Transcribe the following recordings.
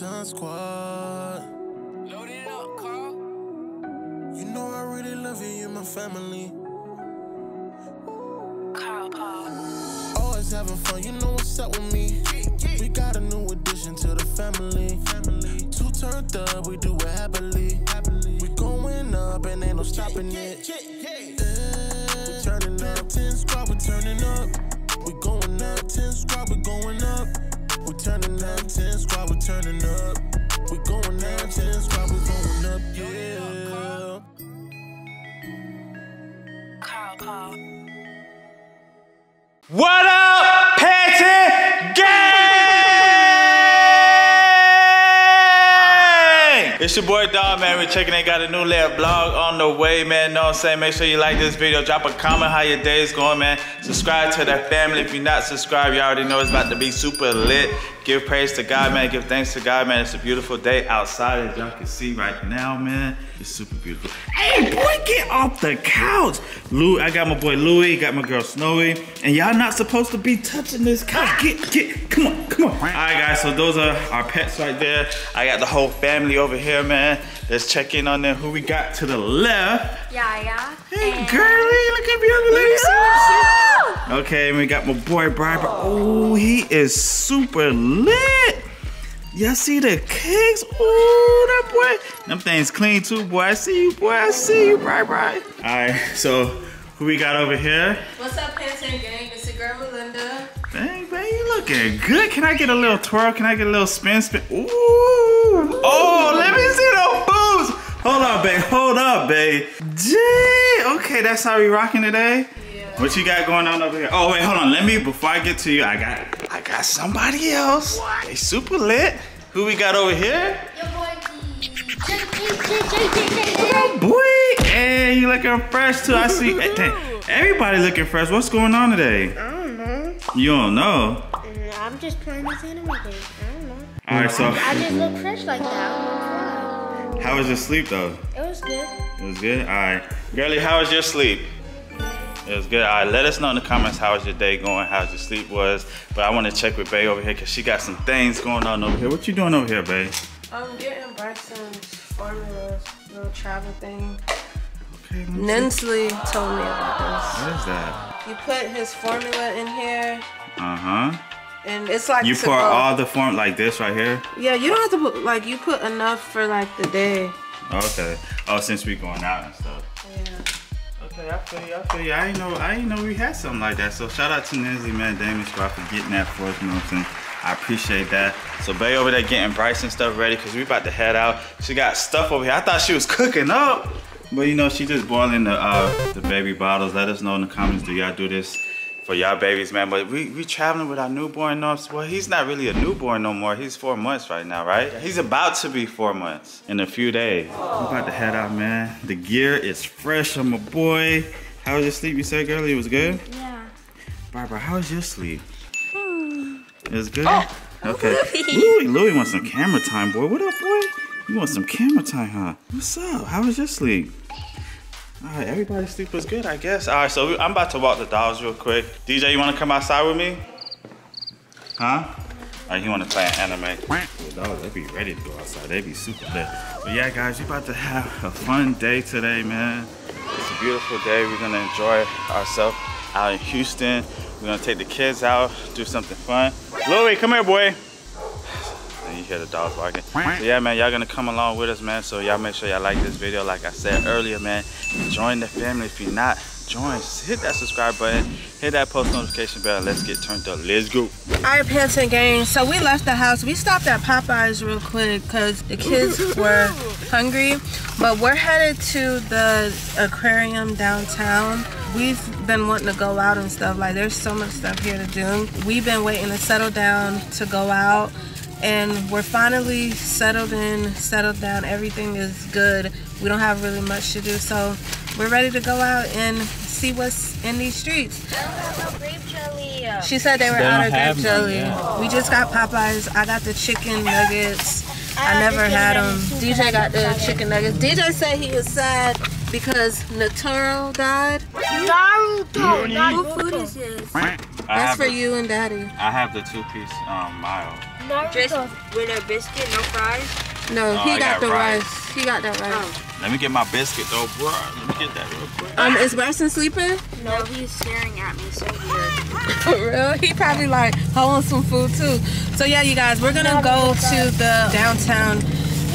Panton squad. Load it up, Carl. You know I really love you, you're my family. Carl Paul. Always having fun, you know what's up with me. We got a new addition to the family. Two turned up, we do it happily. We going up and ain't no stopping it. Yeah. We turning up, 10 squad, we turning up. We going up, 10 squad, we going up. We turning up, 10 squad, we turning up. We going up, 10 squad, we going up, yeah. Carl Paul. What up, Panton Gang? It's your boy Don, man. We're checking it. Got a new lit blog on the way, man. Know what I'm saying? Make sure you like this video. Drop a comment how your day is going, man. Subscribe to the family. If you're not subscribed, you already know it's about to be super lit. Give praise to God, man. Give thanks to God, man. It's a beautiful day outside, as y'all can see right now, man. It's super beautiful. Hey, boy, get off the couch. Lou, I got my boy Louis, got my girl Snowy, and y'all not supposed to be touching this couch. Get, get, come on, come on. All right, guys, so those are our pets right there. I got the whole family over here, man. Let's check in on them. Who we got to the left? Yeah, yeah. Hey, And- girly, look at beautiful. Let me see, let me. Okay, and we got my boy Brian. Oh, he is super lit. Y'all see the cakes? Ooh, that boy. Them things clean too, boy. I see you, boy. I see you, right, Brian. All right, so who we got over here? What's up, Panton gang? It's your girl Malinda. Dang, man, you looking good. Can I get a little twirl? Can I get a little spin, spin? Ooh. Oh, let me see those boobs. Hold up, babe. Hold up, babe. Gee. Okay, that's how we rocking today. Yeah. What you got going on over here? Oh wait, hold on. Let me before I get to you, I got I got somebody else. What? They super lit. Who we got over here? Your boy D. Oh boy. Hey, you looking fresh too. I see. Hey, dang, everybody looking fresh. What's going on today? I don't know. You don't know. I'm just playing this anime game. I don't know. All right, so I just look fresh like that. I don't know how was your sleep though? It was good. It was good? All right. Girlie, how was your sleep? It was good. All right, let us know in the comments how was your day going, how your sleep was. But I want to check with Bay over here because she got some things going on over here. What you doing over here, Bay? I'm getting Braxton's formula, little travel thing. Okay, let me see. Ninsley told me about this. What is that? You put his formula in here, Uh-huh. and it's like You pour go- all the form like this right here? Yeah, you don't have to put like you put enough for like the day. Okay. Oh, since we going out and stuff. Yeah. Okay, I feel you, I feel you. I ain't know, I ain't know we had something like that. So shout out to Ninsley, man, Damien Squad for getting that for us, you know what I'm saying? I appreciate that. So Bay over there getting Bryson stuff ready because we about to head out. She got stuff over here. I thought she was cooking up. But you know, she just boiling the uh, the baby bottles. Let us know in the comments, do y'all do this for y'all babies, man? But we, we traveling with our newborn no Well, he's not really a newborn no more. He's four months right now, right? He's about to be four months in a few days. I'm about to head out, man. The gear is fresh on my boy. How was your sleep? You said, girlie, it was good? Yeah. Barbara, how was your sleep? Hmm. It was good? Oh! Okay. Louis, Louis wants some camera time, boy. What up, boy? You want some camera time, huh? What's up? How was your sleep? All right, everybody's sleep was good, I guess. All right, so we, I'm about to walk the dogs real quick. DJ, you want to come outside with me? Huh? All right, you want to play an anime? The dogs, they be ready to go outside. They be super lit. But yeah, guys, we about to have a fun day today, man. It's a beautiful day. We're gonna enjoy ourselves out in Houston. We're gonna take the kids out, do something fun. Louis, come here, boy. And you hear the dogs barking. So yeah, man, y'all gonna come along with us, man. So y'all make sure y'all like this video. Like I said earlier, man, join the family. If you're not, join. Hit that subscribe button, hit that post notification bell. Let's get turned up. Let's go. All right, Panton gang. So we left the house. We stopped at Popeyes real quick because the kids were hungry. But we're headed to the aquarium downtown. We've been wanting to go out and stuff. Like, there's so much stuff here to do. We've been waiting to settle down to go out. And we're finally settled in, settled down. Everything is good. We don't have really much to do. So we're ready to go out and see what's in these streets. grape jelly. She said they were They out of grape jelly. yeah. We just got Popeyes. I got the chicken nuggets. I, I never had them. DJ got the tried it. chicken nuggets. DJ said he was sad because Naturo died. Naruto. What food is this? I That's have for the, you and daddy. I have the two piece um mile. Just Naruto. with a biscuit, no fries. No, Oh, he got, got the rice. rice. He got that rice. Oh. Let me get my biscuit though, bro. Let me get that real quick. Um, is Bryson sleeping? No, he's staring at me so weird. For real? He probably like, I want some food too. So yeah, you guys, we're gonna go to the downtown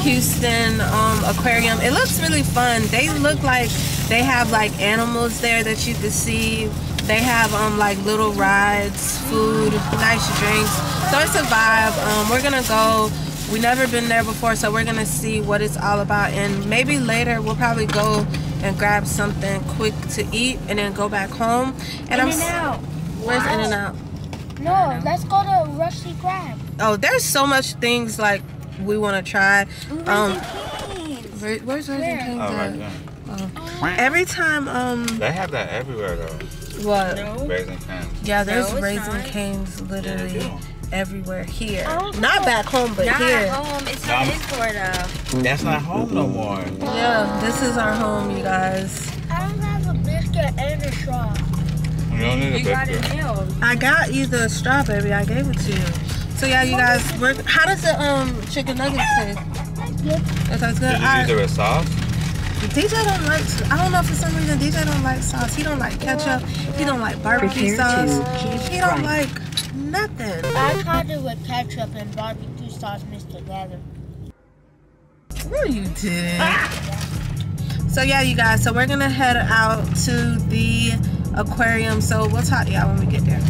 Houston um, aquarium. It looks really fun. They look like they have like animals there that you can see. They have um like little rides, food, nice drinks. So it's a vibe. Um, we're gonna go. We never been there before, so we're gonna see what it's all about. And maybe later we'll probably go and grab something quick to eat and then go back home. And I'm In and out. Where's In and Out? No, let's go to Rusty Crab. Oh, there's so much things like we want to try. Um, Cane's. where, where's Raising Where? Cane's Oh, right at? there. Every time, um, They have that everywhere though. What? No. Raising Cane's. Yeah, there's No, Raising not. Cane's literally do. everywhere here. Oh, Not back home, but Not here. at home. It's not Um, in Florida. That's not home no more. Yeah, this is our home, you guys. I don't have a biscuit and a straw. You don't need a You got it biscuit. nailed. I got you the straw, baby. I gave it to you. So yeah, you guys, we're, how does the um chicken nuggets taste? Good. It tastes good. Did you I- use it with sauce? DJ don't like. I don't know for some reason DJ don't like sauce. He don't like ketchup. He don't like barbecue Prepare sauce. He don't fry. like nothing. I caught it with ketchup and barbecue sauce mixed together. No, you didn't. So yeah, you guys. So we're gonna head out to the aquarium. So we'll talk to y'all when we get there.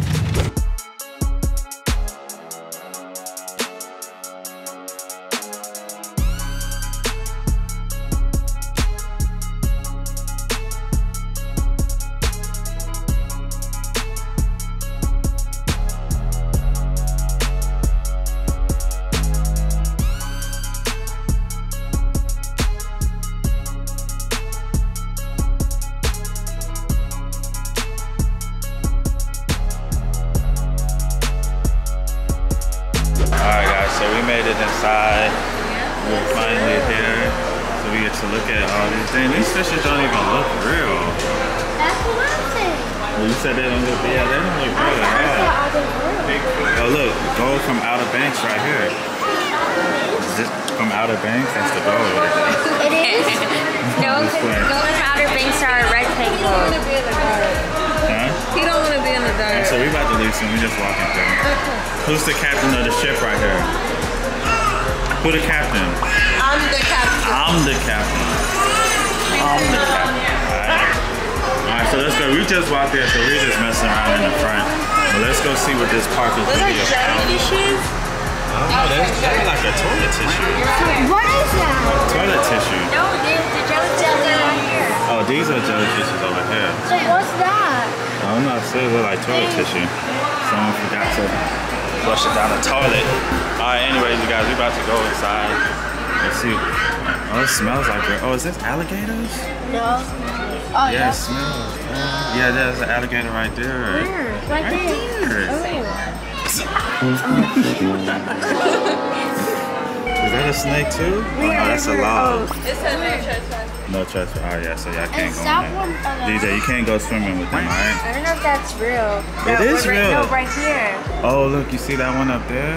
Saying. You said they don't look yeah, they don't look real at all. I was real. Oh look, gold from Outer Banks right here. Is this from Outer Banks? That's the gold right there. It is. No, This way. Golden Outer Banks are red rectangle. Huh? He don't want to be in the dark. So we about to leave soon. We just walking through. Who's the captain of the ship right here? Who the captain? I'm the captain. I'm the captain. I'm the captain. Alright. Alright, so let's go. We just walked there, so we're just messing around in the front. But let's go see what this park is Those are really about. jellyfishes. Oh, that's, that's like a toilet tissue. What is that? Toilet tissue. No, the, the jellyfish are right here. Oh, these are jellyfishes over here. So what's that? I'm not sure. They look like toilet tissue. Someone forgot to flush it down the toilet. Alright, anyways, you guys, we're about to go inside. Let's see. Oh, it smells like it. Oh, is this alligators? No. Oh, Yeah, it smells. Yeah, there's an alligator right there. Where? Right Right there. there. Oh. Is that a snake too? Oh, no, that's a log. Oh. It's a no trespass. No trespass. Oh, yeah, so y'all can't go in there. Uh, DJ, you can't go swimming with them, alright? I don't know if that's real. It no, is right, real. No, right here. Oh, look, you see that one up there?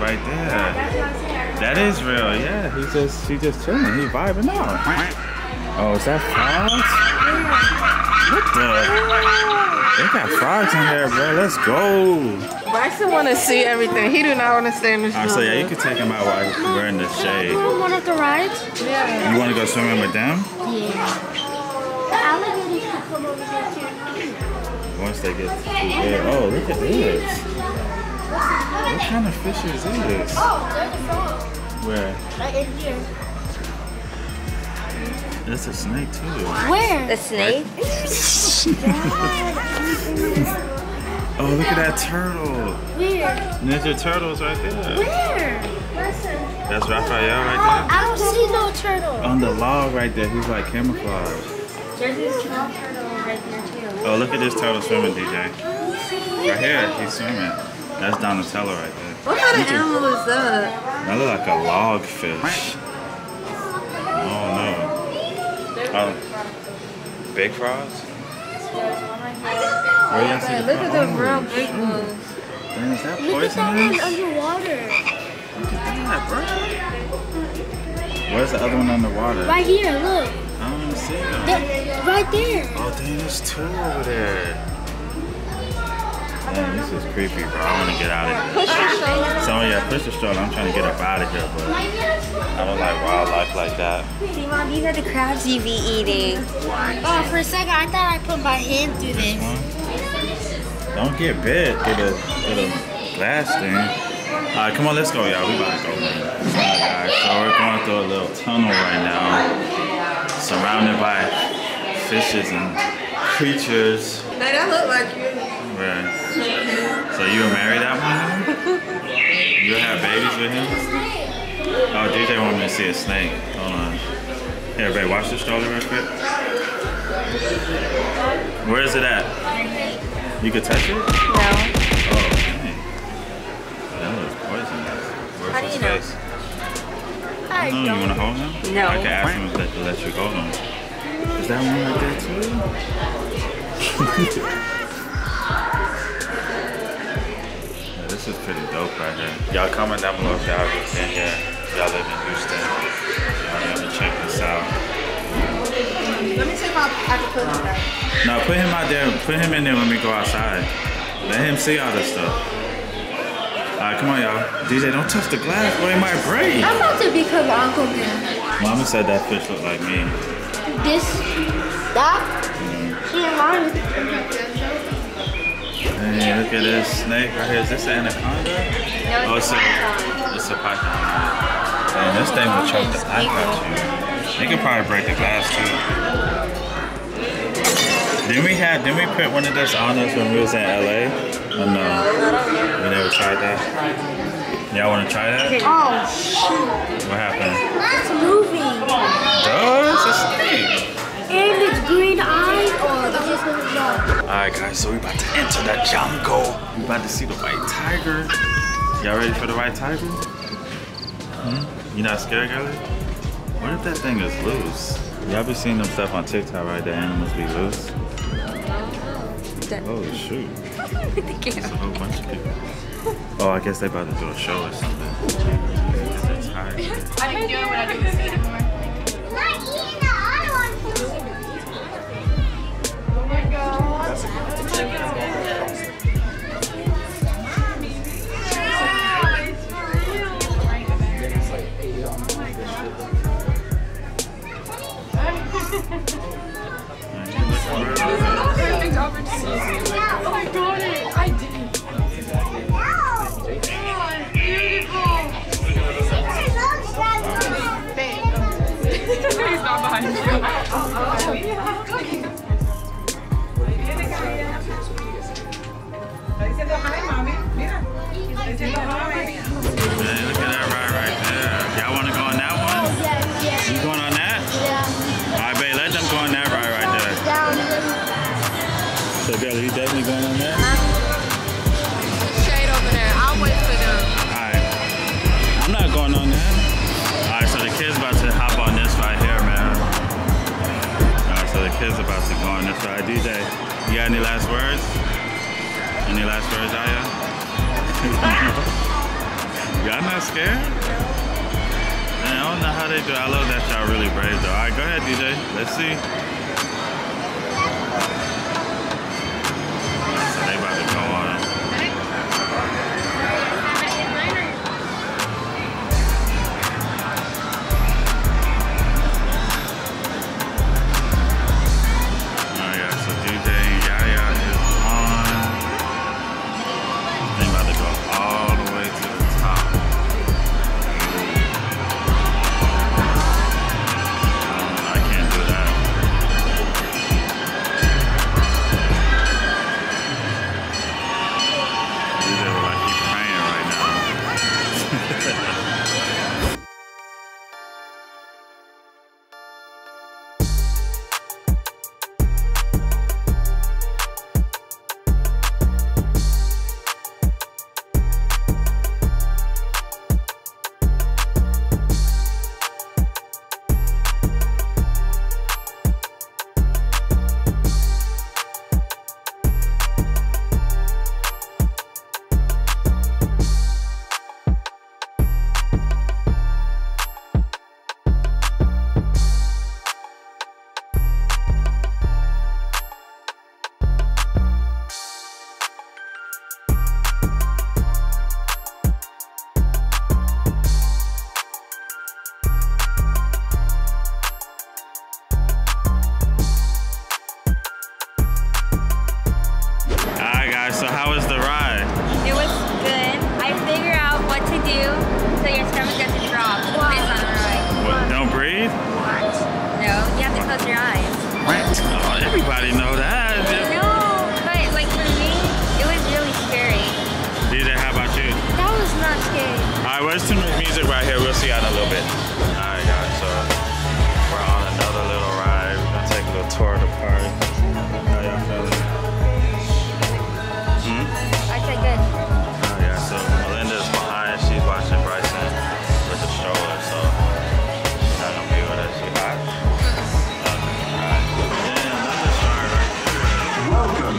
Right there. That's what I'm saying. That is real, yeah. He just he just chilling. He vibing out. Oh, is that frogs? What the? They got frogs in there, bro. Let's go. Bryson want to see everything. He do not want to stay in the Alright, so yeah, you can take him out while we're in the shade. Go on one of the rides? Yeah. You want to go swimming with them? Yeah. The alligators can come over there too. Once they get too big. Oh, look at this. What kind of fish is this? Oh, there's a frog. Where? Right in here. It's a snake too. Where? The snake? Oh, look at that turtle. Where? Ninja turtles right there. Where? That's Raphael right oh, there. I don't see no turtle. On the log right there, he's like camouflage. There's this small turtle right there too. Oh, look at this turtle swimming, DJ. Right here, he's swimming. That's Donatello right there. What kind of animal is that? That look like a log fish. Oh no. Oh, big frogs? Where y'all see Look at the real big ones. Dang, is that Look at that one poisonous? underwater. Yeah, bro. Where's the other one underwater? Right here, look. I don't even see them. There- right there. Oh, dang, there's two over there. Man, this is creepy, bro. I want to get out of here. Push your shoulder. So, yeah, push the stroller. I'm trying to get up out of here, but I don't like wildlife like that. See, Mom, these are the crabs you be eating. Oh, for a second, I thought I put my hand through this. Don't get bit through the, through the glass thing. All right, come on, let's go, y'all. We about to go, man. All right, guys. So we're going through a little tunnel right now, surrounded by fishes and creatures. Hey, that look like you. Right. So you were married that one? You have babies with him? Oh, DJ wanted me to see a snake. Hold on. Here, babe, watch the stroller real quick. Where is it at? You could touch it? No. Oh, dang. That looks poisonous. Where's How do his you know? face? I No, you want to hold him? No. I can ask him if to let you hold him. Is that one right there too? this is pretty dope right here. Y'all comment down below if y'all ever been here. Y'all live in Houston. Y'all ever check this out. Let me see if I, I can put him back. No, put him out there. Put him in there when we go outside. Let him see all this stuff. Alright, come on, y'all. DJ, don't touch the glass, boy. It might break. I'm about to become Uncle Man. Mama said that fish looked like me. This, that, mm-hmm. she and mine. Hey, look at this snake right here. Is this an anaconda? No, Oh, it's it's a a, python. it's a python. Man, this thing will choke the life out you. It could probably break the glass too. Didn't we have? Didn't we put one of those on us when we was in LA? Or oh, no? We never tried that. Y'all want to try that? Oh, shoot. What happened? It's moving. Duh, it's a snake. And it's green eyes or oh, it's just a dog. Alright guys, so we about to enter the jungle. We about to see the white tiger. Y'all ready for the white tiger? Hmm? You not scared, girl? What if that thing is loose? Y'all be seeing them stuff on TikTok, right? The animals be loose. Oh shoot. There's a whole bunch of people. Oh, I guess they about to do a show or something. It's a tiger. I didn't do it when I do this anymore. Perfect opportunity. Oh, I got it. I did. Oh, beautiful. He's not behind you. Man, look at that ride right there. Y'all want to go on that one? Yes, You going on that? yeah. All right, babe, let them go on that ride right there. Down. So, girl, you definitely going on that? Shade over there. I'll wait for them. Alright. I'm not going on that. Alright, so the kid's about to hop on this right here, man. Alright, so the kid's about to go on this ride. DJ, you got any last words? Any last words, Aya? Y'all not scared? Man, I don't know how they do. I love that y'all really brave though. Alright, go ahead, DJ. Let's see.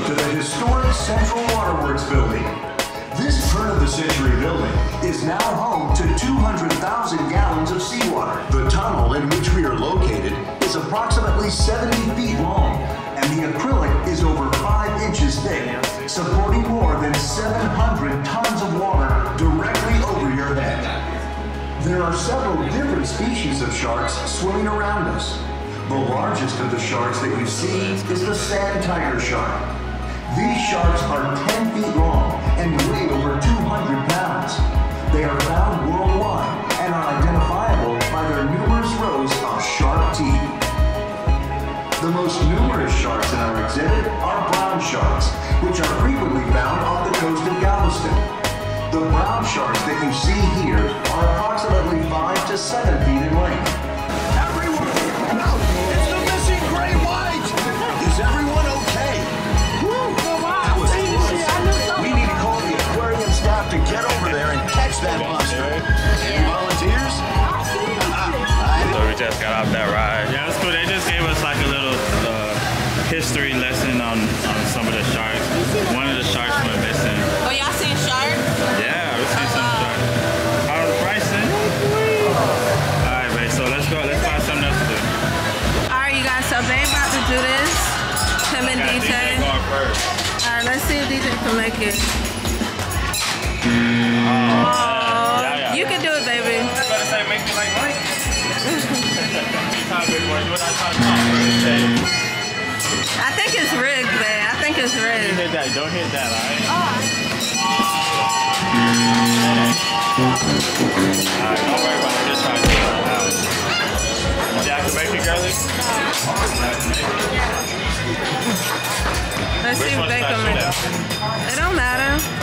To the historic Central Waterworks building. This turn of the century building is now home to 200,000 gallons of seawater. The tunnel in which we are located is approximately 70 feet long, and the acrylic is over 5 inches thick, supporting more than 700 tons of water directly over your head. There are several different species of sharks swimming around us. The largest of the sharks that you see is the sand tiger shark. These sharks are 10 feet long and weigh over 200 pounds. They are found worldwide and are identifiable by their numerous rows of sharp teeth. The most numerous sharks in our exhibit are brown sharks, which are frequently found off the coast of Galveston. The brown sharks that you see here are approximately 5 to 7 feet in length. Just got off that ride. Yeah, it was cool. They just gave us like a little uh, history lesson on, on some of the sharks. One of the sharks went missing. Oh, y'all seen sharks? Yeah, we see some sharks. How's Bryson? All right, babe. So let's go. Let's find something else to do. All right, you guys. So Babe about to do this. Him and DJ. DJ going first. All right, let's see if DJ can make it. Oh, I trying to talk I think it's rigged, babe. I think it's rigged. Don't Hit that. Don't hit that, all right? All right, don't worry about it. Just try to do it now. Jack, can make it, girly? Let's see if they can faster make now? it. It don't matter.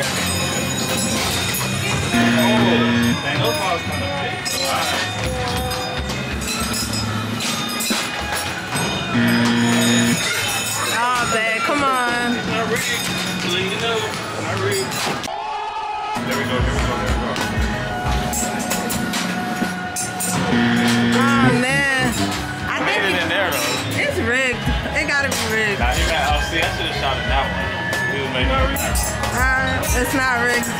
Oh, babe, come on. Not rigged. You know. Not rigged. There we go, we go, we go. Oh, man. I it think there it's rigged. It gotta be rigged. Now he got, oh, see, I should have shot that one. Alright, it's not rigged.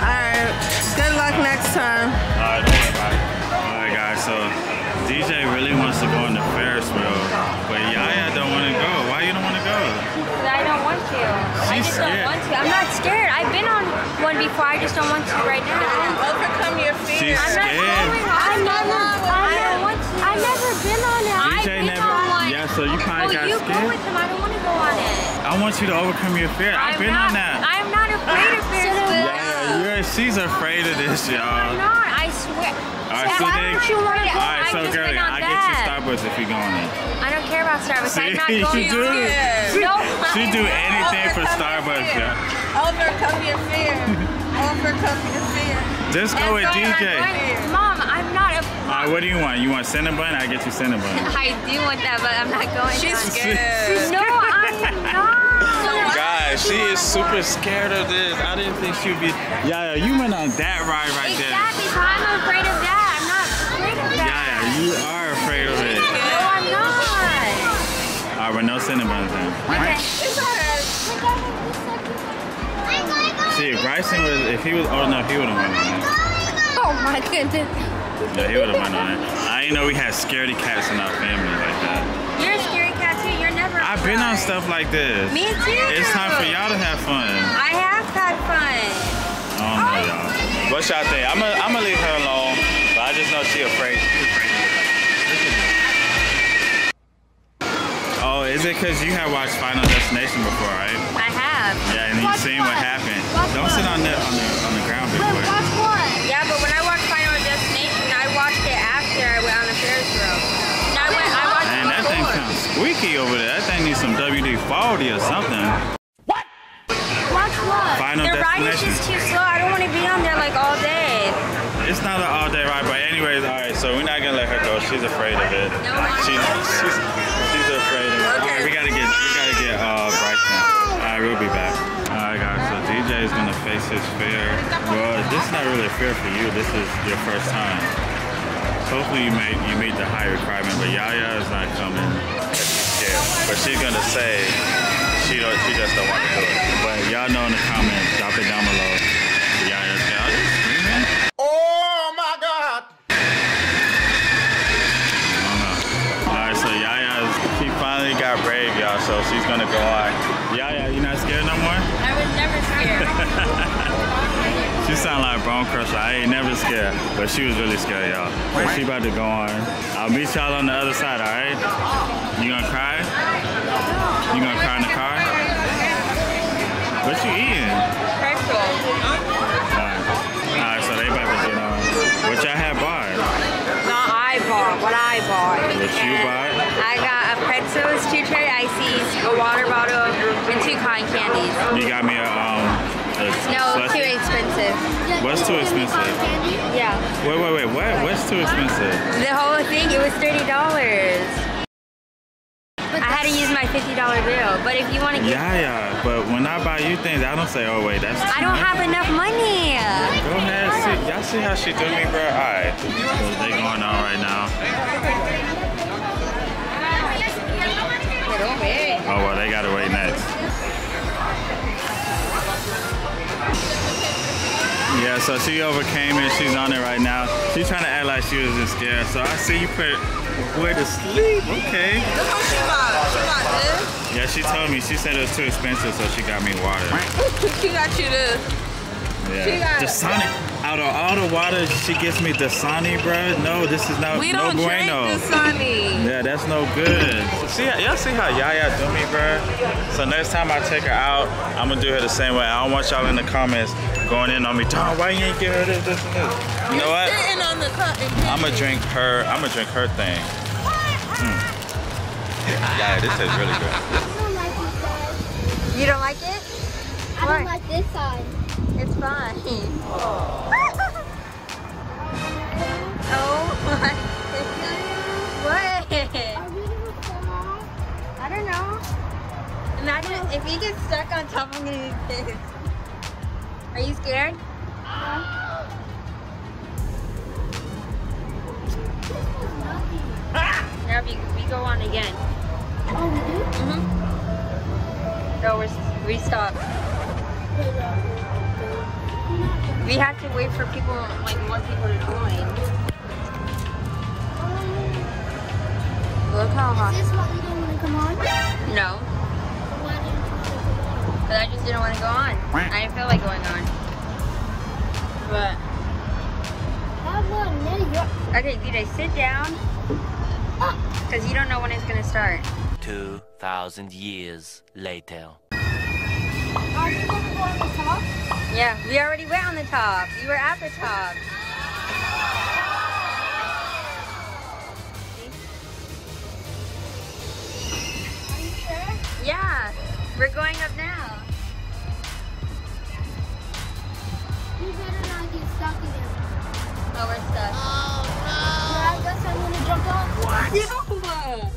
Alright, good luck next time. Alright, don't worry about it. Alright, guys, so DJ really wants to go on the Ferris wheel, but Yaya don't want to go. Why you don't want to go? I don't want to. I She's just scared. don't want to. I'm not scared. I've been on one before. I just don't want to right now. Overcome your fear. She's I'm not scared. going. I never. I don't want to. I've never been on it. I've DJ so you kind of got you go scared. with him. I don't want to go on it. I want you to overcome your fear. I've I'm been not, on that. I'm not afraid of Ferris wheels. Yeah, you're, she's afraid of this, y'all. I'm y'all. not. I swear. Alright, so why then- don't you want to go? Alright, I've so just girlie, I get you. Starbucks if you go on it. I don't care about Starbucks. See, I'm not you going do. on it. No, She I'm do anything for Overcome your Starbucks, fear. yeah. Overcome your fear. Overcome your fear. Just go with That's Alright, what do you want? You want cinnamon? I get you cinnamon. I do want that, but I'm not going She's on scared. No, I'm not. Guys, she is super scared of this. I didn't think she'd be. Yeah, yeah, you went on that ride right there. Exactly, so I'm afraid of that. I'm not afraid of that. yeah, you are afraid of it. No, I'm not. Alright, but no cinnamon then. Okay. It's alright. See, if Bryson was, if he was oh, old enough, he would have went on. Oh my goodness. Yeah, he would have went on it. I didn't know we had scaredy cats in our family like that. You're a scary cat too. You're never. I've been on stuff like this. Me too. It's time for y'all to have fun. I have had fun. Oh no, y'all. What y'all think? I'm gonna I'm gonna leave her alone, but I just know she afraid. She's afraid. Oh, is it because you have watched Final Destination before, right? I have. Yeah, and you've seen what happened. Watch Don't sit on the on the on the ground, big Wait, boy. watch what? Yeah, but when I watched Final Destination, I watched it after I went on the Ferris wheel. And I went, I watched Man, it that thing before. sounds squeaky over there. That thing needs some WD-40 or something. What? Watch what? Final The ride is just too slow. I don't want to be on there like all day. It's not an all-day ride, but anyways, all right. So we're not gonna let her go. She's afraid of it. No, I'm She, she's she's afraid of it. All right, we gotta get we gotta get uh Bryson. All right, we'll be back. All right, guys. So DJ is gonna face his fear. Well, this is not really a fear for you. This is your first time. Hopefully you meet you meet the high requirement, but Yaya is not coming. She's but she's gonna say she don't she just don't want to do it. But y'all know in the comments, drop it down below. Yaya's scared. Are you screaming? Oh my God! Alright, so Yaya's, she finally got brave, y'all, so she's gonna go on. She sound like a Bone Crusher. I ain't never scared, but she was really scared, y'all. So she about to go on. I'll meet y'all on the other side, alright? You gonna cry? You gonna cry in the car? What you eating? Pretzel. Alright, Alright, so they about to get on. What y'all have bought? Not I bought. What I bought. What you bought? I got a pretzels, two cherry ices, a water bottle, and two cotton candies. You got me a, um, a No, slushy? too expensive. What's too expensive? Yeah. Wait, wait, wait, what? What's too expensive? The whole thing, it was $30. I had to use my $50 bill. But if you want to get... Yeah, yeah, but when I buy you things, I don't say, oh wait, that's. I don't have enough money. Go ahead, see, y'all see how she do me, bro? All right, so they going on right now. Oh well, they gotta wait next. Yeah, so she overcame it. She's on it right now. She's trying to act like she wasn't scared. So I see you put boy to sleep. Okay. She got. She got this. Yeah, she told me. She said it was too expensive, so she got me water. She got you this. She Yeah. Dasani. Out of all the water, she gives me Dasani, bruh. No, this is not We no don't drink bueno. Dasani. Yeah, that's no good. See, y'all see how Yaya do me, bruh? So next time I take her out, I'm gonna do her the same way. I don't want y'all in the comments going in on me, Tom, why you ain't give her this, this, and this? You know what? Sitting on the cotton I'm gonna drink her, I'm gonna drink her thing. Mm. Yeah, this tastes really good. I don't like this side. You don't like it? I Why? don't like this side. Fine. oh my goodness. What? Are we gonna fall? I don't know. Imagine if you get stuck on top, I'm gonna. Are you scared? Yeah, we, we go on again. Oh, we do? Mm-hmm. No, we're, we stop. We have to wait for people, like more people to join. Look how hot. this what you don't want to come on? No, Why didn't you take it but I just didn't want to go on. I didn't feel like going on. But, That one, there you go. okay, DJ, sit down. Ah. Because you don't know when it's going to start. 2,000 years later. Are we gonna go on the top? Yeah, we already went on the top. You were at the top. Are you sure? Yeah, we're going up now. You better not get stuck again. Oh, we're stuck. Oh, yeah, I guess I'm gonna jump off. No!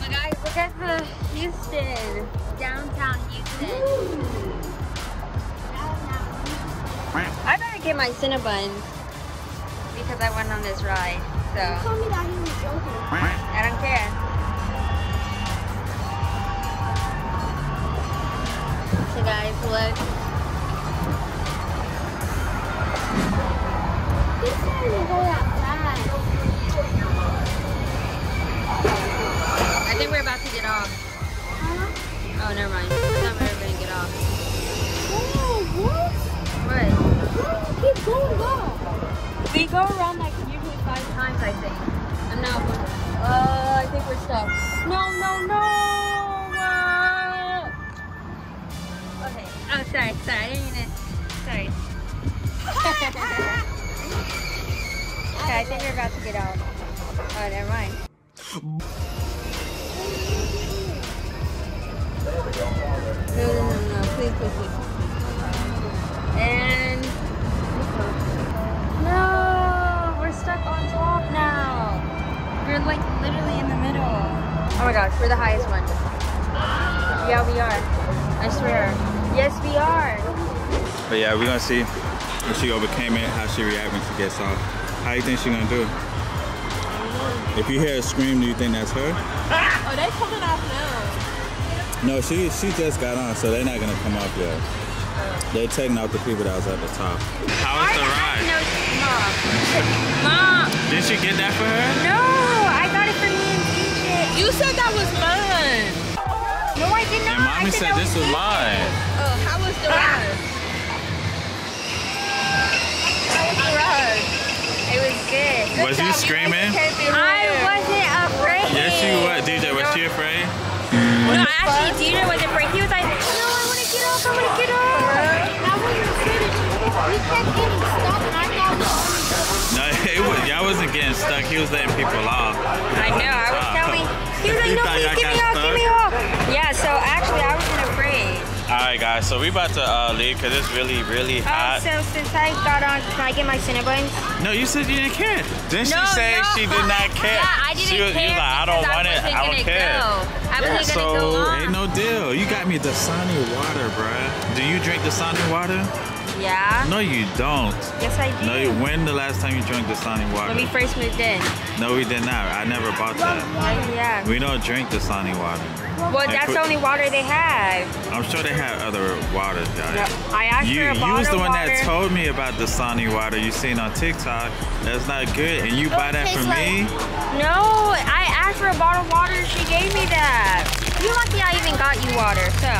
But guys, look at the Houston, downtown Houston. I get my Cinnabons because I went on this ride. So told me that he was joking. I don't care. So guys, look. Said we go that fast. I think we're about to get off. Huh? Oh, never mind. I thought we were gonna get off. Whoa, what? What? Why do you keep We go around like usually five times, I think. And now, uh, I think we're stuck. No, no, no! Okay. Oh, sorry, sorry. I didn't mean to. Sorry. okay, I think we're about to get out. Oh, never mind. No, no, no, no, please, please, please. Oh my gosh, we're the highest one. Yeah, we are. I swear. Yes, we are. But yeah, we're gonna see if she overcame it, how she react when she gets off. How you think she gonna do? If you hear a scream, do you think that's her? Oh, they coming off now. No, she she just got on, so they're not gonna come off yet. They're taking out the people that was at the top. How was the ride? No, mom. Mom. Did she get that for her? No, You said that was mine. No, I did not. And mommy I said that this was mine. Oh, how was the ride? How was the ride? It was good. Was you screaming? I wasn't afraid. Yes, you was. DJ, was she afraid? No, actually, DJ was afraid. He was like, no, I want to get off. I want to get off. I wasn't sitting. We kept getting stuck, and I thought was, y'all wasn't getting stuck. He was letting people off. I know. I was telling. He was like, You no, please get me off. Get me off. Yeah. So actually, I wasn't afraid. All right, guys. So we about to uh, leave because it's really, really Oh, hot. so since I got on, can I get my Cinnabons? No, you said you didn't care. Didn't No, she say no. she did not care? Yeah, I didn't she was, care You was like, I don't because want it. I don't care. Go. I wasn't so gonna go on. ain't no deal. You got me Dasani water, bruh. Do you drink Dasani water? Yeah. No, you don't. Yes, I did. No, you, when the last time you drank Dasani water? When we first moved in. No, we did not. I never bought that. Yeah. We don't drink Dasani water. Well, And that's put- the only water they have. I'm sure they have other waters, guys. No, I asked You, for a you was the one water. that told me about the Dasani water you seen on TikTok. That's not good, and you buy that for me? No, I asked for a bottle of water. She gave me that. You're lucky I even got you water. So.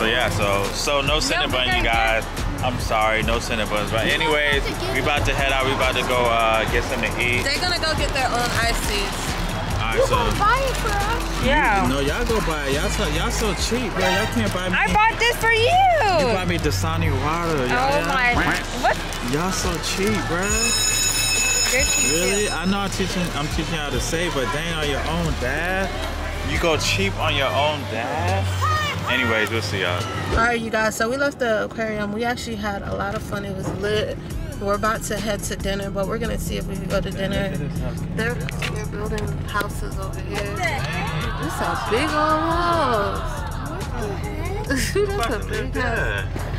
So yeah, so so no Cinnabon, you guys. I'm sorry, no Cinnabons. But anyways, we about to head out. We about to go uh, get something to eat. They're gonna go get their own ice teas. All right, so buy it for us. Yeah. no, y'all go buy it. Y'all so y'all so cheap, bro. Y'all can't buy me. I bought this for you. You buy me Dasani water. Oh y'all. my. What? Y'all so cheap, bro. Really? too. I know I'm teaching I'm teaching y'all to save, but dang on your own dad. You go cheap on your own dad. Anyways, we'll see y'all. All right, you guys. So we left the aquarium. We actually had a lot of fun. It was lit. We're about to head to dinner, but we're gonna see if we can go to dinner. They're they're building houses over here. This a big old house. That's a big house.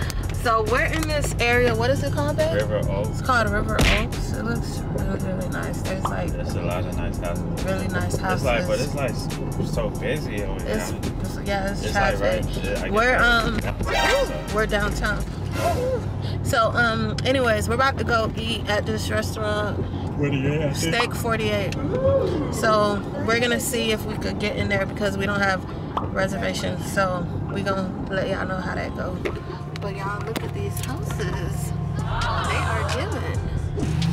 So we're in this area. What is it called, babe? River Oaks. It's called River Oaks. It looks really, really nice. There's like There's a lot of nice houses. really nice houses. It's like, but it's like so busy over. It's, it's- yeah, it's, It's like right. yeah, we're um, downtown, so. we're downtown. So um, anyways, we're about to go eat at this restaurant, What do you have? Steak 48. So we're gonna see if we could get in there because we don't have reservations. So we gonna let y'all know how that goes. But y'all look at these houses. They are giving.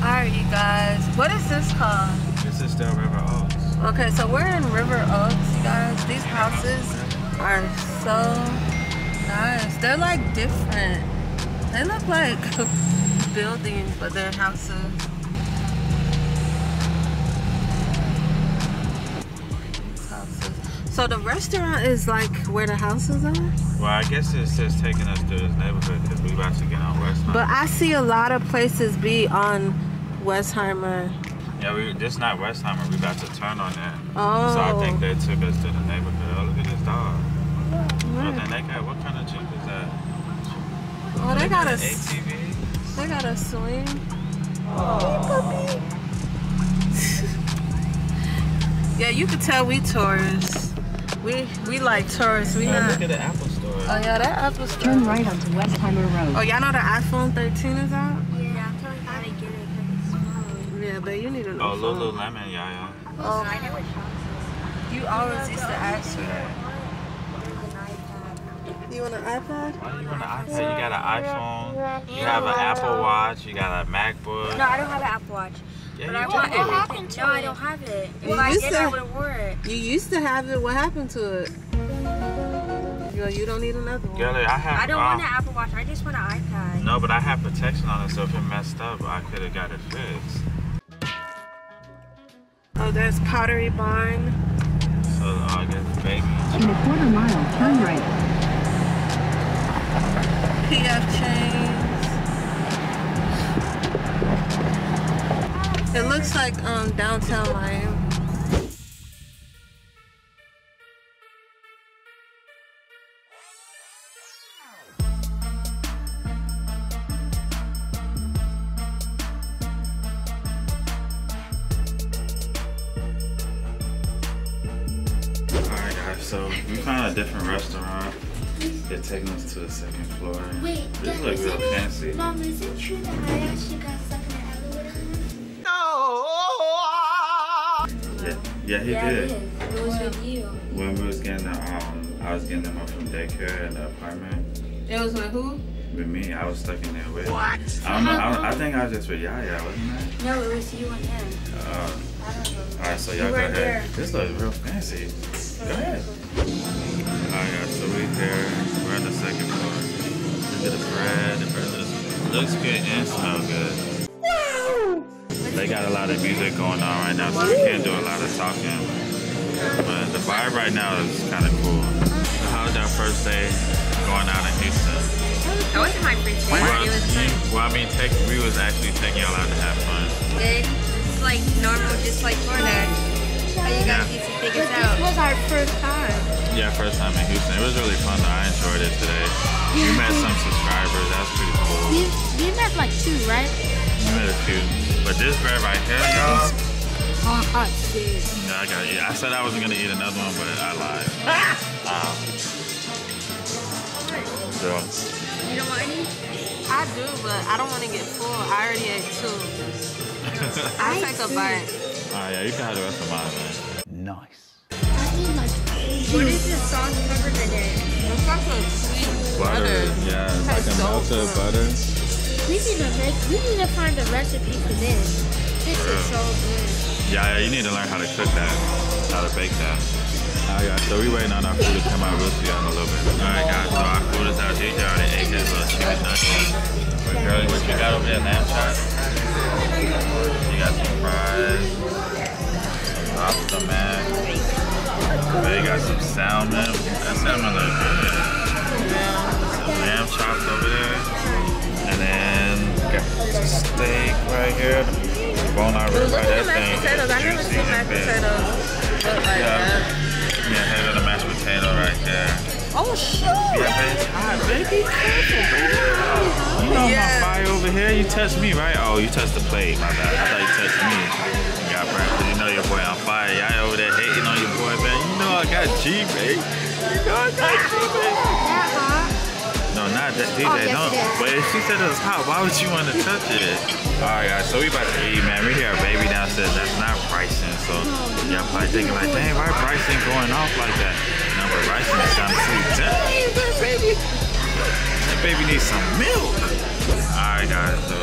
All right, you guys. What is this called? This is still River Oaks. Okay, so we're in River Oaks, you guys. These houses are so nice. They're like different. They look like buildings, but they're houses. So the restaurant is like where the houses are? Well, I guess it's just taking us through this neighborhood because we about to get on West. But I see a lot of places be on Westheimer. yeah, we this not Westheimer. We about to turn on that. Oh. So I think oh. they took us to the neighborhood. Oh, look at this dog. Oh, then they got what kind of jeep is that? Oh, they got a, ATV. they got a swing. Oh. Yeah, you could tell we tourists. We we like tourists. We Oh, not. look at the Apple store. Oh yeah, that Apple Store. Turn right onto Westheimer Road. Oh, y'all know the iPhone 13 is out? Yeah, I'm telling how to get it because. Yeah, but you need a new Oh, phone. Lululemon, yeah, yeah. Oh, I know what you always used to ask for that. There's an iPad. You want an iPad? Why do you want an iPad? You got an iPhone. You have an Apple Watch. You got a MacBook. No, I don't have an Apple Watch. Yeah, But I do. want What everything. happened to No, I don't have it. If You I used did, to- I would have wore it. You used to have it. What happened to it? You, you don't need another one. Girl, I have. I don't uh, want an Apple Watch. I just want an iPad. No, but I have protection on it, so if it messed up, I could have got it fixed. Oh, there's Pottery Barn. So uh, I guess the baby. In a quarter mile, turn right. PF Chang's. It looks like um downtown Miami. Alright guys, so we found a different restaurant. They're taking us to the second floor. Wait, this looks real fancy. Mom, is it true that I actually got Yeah, yeah, he Yeah, did. it is. It was with you. When we was getting the um, I was getting them up from daycare in the apartment. It was with who? With me, I was stuck in there with. What? I don't know. I, I think I was just with Yaya, wasn't I? No, it was you and him. Uh, I don't know. Alright, so y'all You go ahead. there. This looks real fancy. Go ahead. Alright, guys, so we here. We're on the second floor. Look at the bread. The bread looks, looks good and smell good. They got a lot of music going on right now, so we can't do a lot of talking. But the vibe right now is kind of cool. So how was our first day going out in Houston? That wasn't my first day. Well, It was fun. well, I mean, take, we was actually taking y'all out to have fun. Good. It's like normal, just like Florida. How you guys Yeah. used to figure it out. this was our first time. Yeah, first time in Houston. It was really fun. though. I enjoyed it today. We met some subscribers. That was pretty cool. We, we met like two, right? We met. But this bread right here, y'all. Hot, hot shit. Yeah, I got it. I said I wasn't gonna eat another one, but I lied. Um, so, You don't want any? I do, but I don't want to get full. I already ate two. I'll take a bite. oh yeah, you can have the rest of mine, man. I need like What is this sauce covered in it? It's like a sweet butter. Yeah, it's like a melted butter. We need to make we need to find a recipe for this. This is so good. Yeah, yeah, you need to learn how to cook that, how to bake that. Alright guys, so we waiting on our food to come out. We'll see y'all in a little bit. Alright guys, so our food is out. DJ already ate his little chicken nuggets. But girl, what you got over there, lamb chop? You got some fries, some lobster, man. But you got some salmon. That salmon look good. Some lamb chops over there. And then got some steak right here. Bone out rib right at the that thing. mashed potatoes. I never seen mashed potatoes look like Yeah. that. Yeah, of the mashed potato right there. Oh, shoot. Yeah, baby. Ah, Hi, baby. You know Yeah. my fire over here. You touched me, right? Oh, you touched the plate. My bad. I thought you touched me. Yeah, bro. you know your boy on fire. Y'all over there hating on your boy, man. You know I got G, babe. You know I got G, babe. That hot. No, not that DJ. Oh, yes, no, but if she said it was hot, why would you want to touch it? All right, guys. So we about to eat, man. We hear a baby downstairs. That's not Bryson. So y'all probably thinking like, dang, why Bryson going off like that? No, but Bryson is kind of sweet. That baby. That baby needs some milk. All right, guys. So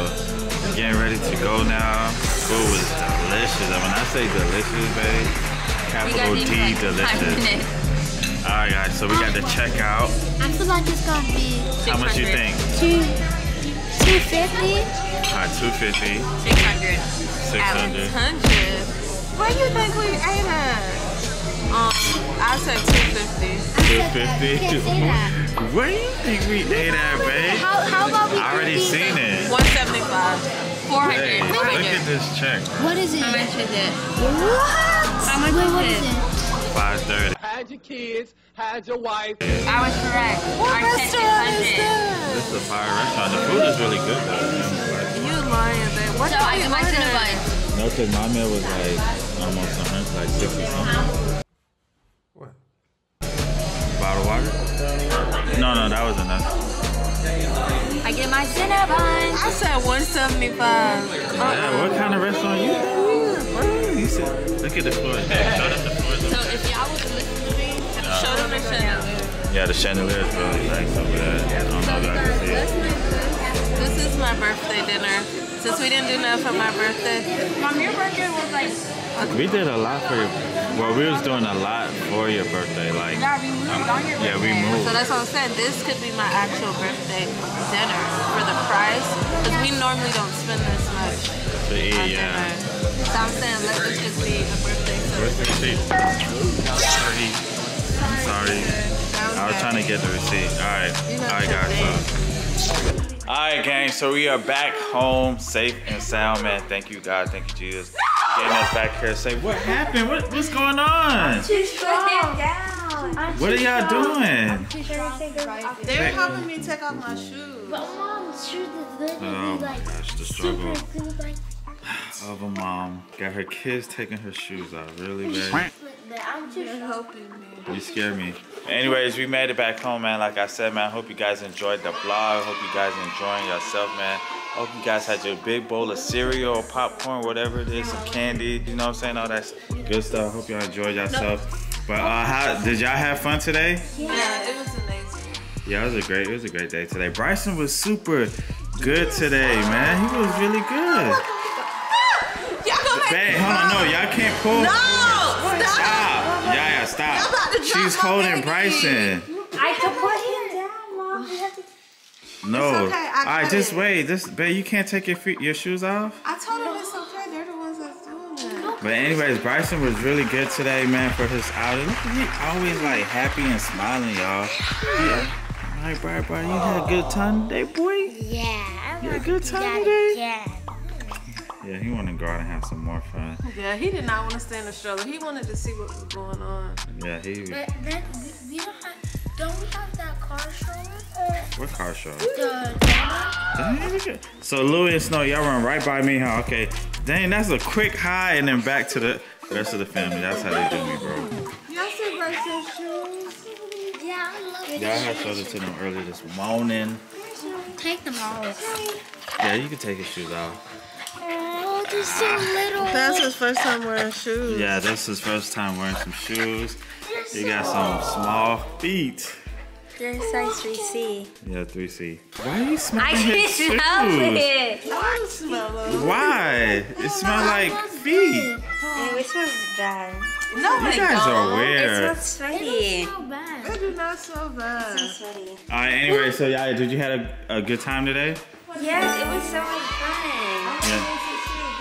we're getting ready to go now. Food was delicious. And when I say delicious, babe, We capital D, like five delicious. Minutes. All right, guys. So we got to check out. I feel like it's gonna be How much you think? two two fifty. All right, 250, 600. 600. 100. Where you think we ate at? Um, I said 250. 250? Where do you think we ate at, babe? How, how about we I already seen it. 175. 400. Hey, look at this check. What is it? How much is it? What? How much Wait, is what it? is it? 530. Had your kids, had your wife. I was correct. What Our restaurant is is 100. that? This is a fire restaurant. The food is really good, though. You lying, babe. What So did I we get my order? Cinnabon. No, because my meal was like almost 100, like 60 something. What? Bottle water? No, no, that was enough. I get my Cinnabon. I said 175. Yeah, what kind of restaurant you bro? You said, look at the floor. Show them the floor. So if y'all would listen to me, Show them the channel. Yeah, the chandelier is really nice over there. I don't know if y'all can see it. This is my birthday dinner. Since we didn't do nothing for my birthday. Mom, your birthday was like, We did a lot for your. Well, we was doing a lot for your birthday. Like, yeah, we moved on your yeah, we moved. So that's what I'm saying. This could be my actual birthday dinner for the price. Because we normally don't spend this much To eat, yeah. dinner. So I'm saying let this just be a birthday Where's the celebration. Receipt? Sorry. I'm sorry. I was trying to get the receipt. All right. All right, guys. All right, gang. So we are back home, safe and sound, man. Thank you, God. Thank you, Jesus. Getting us back here. Say, what happened? What, what's going on? Too strong. down. What are y'all doing? They're helping me take off my shoes. But mom's shoes is literally Oh like gosh, the super struggle glue, like of a mom. Got her kids taking her shoes off. Really bad. That. I'm too They're helping me. You scare me. Anyways, we made it back home, man. Like I said, man, hope you guys enjoyed the vlog. Hope you guys enjoying yourself, man. Hope you guys had your big bowl of cereal or popcorn, whatever it is, some candy. You know what I'm saying? All that good stuff. Hope y'all enjoyed yourself. But uh, how did y'all have fun today? Yeah, it was amazing. Yeah, it was a great, it was a great day today. Bryson was super good today, man. He was really good. Bang, hold on, no, y'all can't pull. No! Stop! Stop. Yeah, yeah, stop. Y'all about to drop She's my holding baby. Bryson. I can put him down, Mom. You have to No. okay, I All right, got just it. wait. This, babe, you can't take your feet, your shoes off. I told them it's okay. They're the ones that's doing it. But anyways, Bryson was really good today, man, for his outing. Look at he always like happy and smiling, y'all. Yeah. Uh, all right, Bry, Bry, you had a good time today, boy. Yeah. You had a good time today. yeah. Yeah, he wanted to go out and have some more fun. Yeah, he did not want to stay in the stroller. He wanted to see what was going on. Yeah, he. But then we, we don't have. Don't we have that car stroller? What car show? The Dang, look at- So Louis and Snow, y'all run right by me, huh? Okay. Dang, that's a quick high and then back to the rest of the family. That's how they do me, bro. Y'all see Brayson's shoes? Yeah, I love it. Y'all had showed it to them earlier this morning. Take them off. Yeah, you can take your shoes off. Uh, So little. That's his first time wearing shoes. Yeah, that's his first time wearing some shoes. He got some small feet. They're size 3C. Yeah, 3C. Why are you I smelling can his shoes? smell it. I smell them. Why? It smells like feet. It smells bad. No, You they guys don't. are It weird. smells sweaty. so bad. They do not smell bad. Sweaty. All right, anyway, so y'all, did you have a, a good time today? Yes, it was so much fun. Yeah.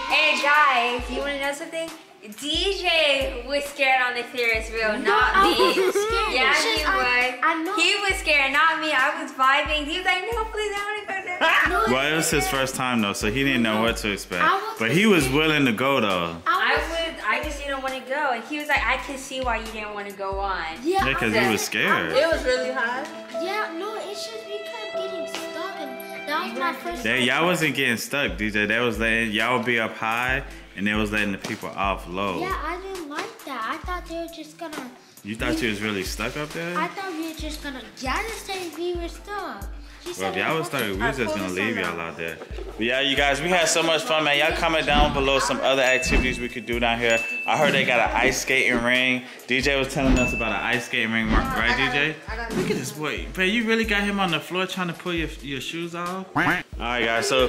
Hey guys, you want to know something? DJ was scared on the Ferris wheel, not I me. wasn't scared. Yeah, It's he just I- was. I know. He was scared, not me. I was vibing. He was like, no, please, I want to go there. No, Well, it was his first time though, so he didn't know what to expect. But he was willing to go though. I I was. would, I just didn't want to go. And he was like, I can see why you didn't want to go on. Yeah, Yeah, because I he was scared. It was really hot. Yeah, no, it's just we was my first. Time. y'all wasn't getting stuck, DJ. They was letting y'all be up high, and they was letting the people off low. Yeah, I didn't like that. I thought they were just gonna. You thought you was really stuck up there? I thought we were just gonna. Janice said we were stuck. She Well, if y'all was stuck, we supposed was just gonna leave y'all out. out there. But yeah, you guys, we had so much fun, man. Y'all comment down below some other activities we could do down here. I heard they got an ice skating ring. DJ was telling us about an ice skating ring, right, DJ? Look at this boy. But you really got him on the floor trying to pull your, your shoes off? All right, guys. So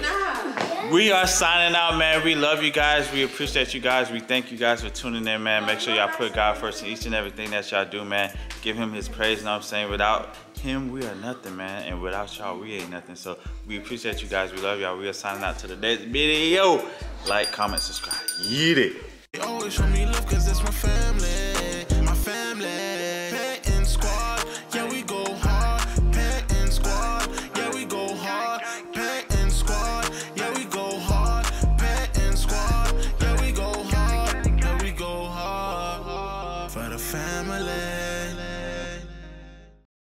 we are signing out, man. We love you guys. We appreciate you guys. We thank you guys for tuning in, man. Make sure y'all put God first in each and everything that y'all do, man. Give him his praise, you know what I'm saying? Without him, we are nothing, man. And without y'all, we ain't nothing. So we appreciate you guys. We love y'all. We are signing out to the next video. Like, comment, subscribe. Eat it.